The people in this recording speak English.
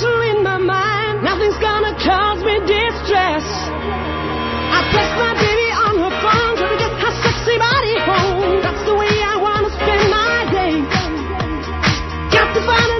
pleasure in my mind. Nothing's gonna cause me distress. I text my baby on her phone to get her sexy body home. That's the way I wanna spend my day. Got to find a.